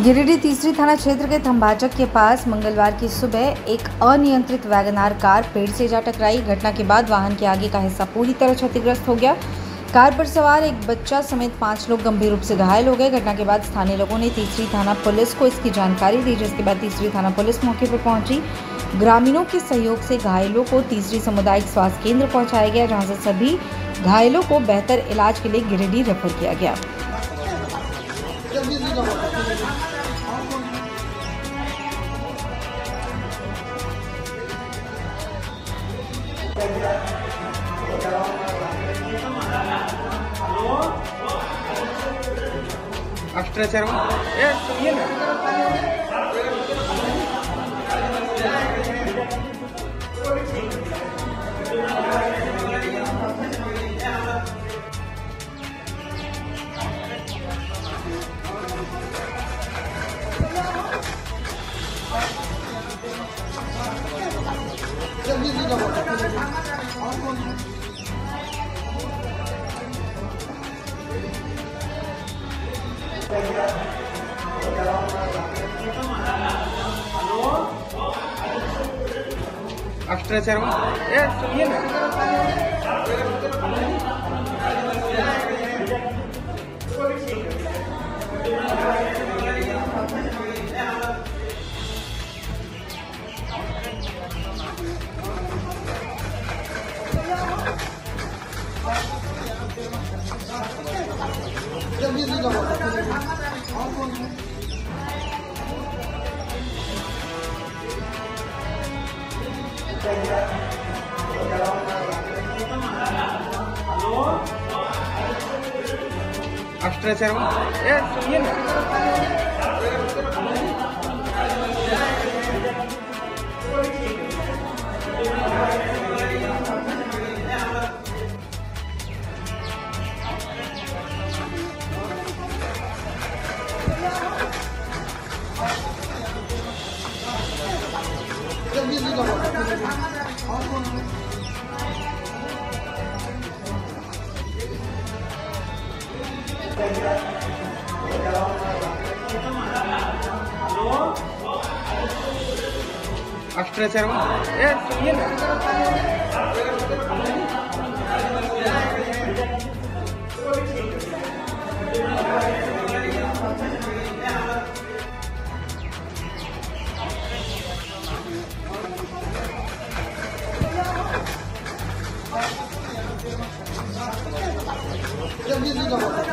गिरिडीह तीसरी थाना क्षेत्र के थम्बाचक के पास मंगलवार की सुबह एक अनियंत्रित वैगनार कार पेड़ से जा टकराई। घटना के बाद वाहन के आगे का हिस्सा पूरी तरह क्षतिग्रस्त हो गया। कार पर सवार एक बच्चा समेत पाँच लोग गंभीर रूप से घायल हो गए। घटना के बाद स्थानीय लोगों ने तीसरी थाना पुलिस को इसकी जानकारी दी, जिसके बाद तीसरी थाना पुलिस मौके पर पहुँची। ग्रामीणों के सहयोग से घायलों को तीसरी सामुदायिक स्वास्थ्य केंद्र पहुँचाया गया, जहाँ से सभी घायलों को बेहतर इलाज के लिए गिरिडीह रेफर किया गया। सुनिए अष्टाचार ए सुनिए ना। अष्टाचार ए सुनिए ना सुनिए ना। जल्दी जल्दी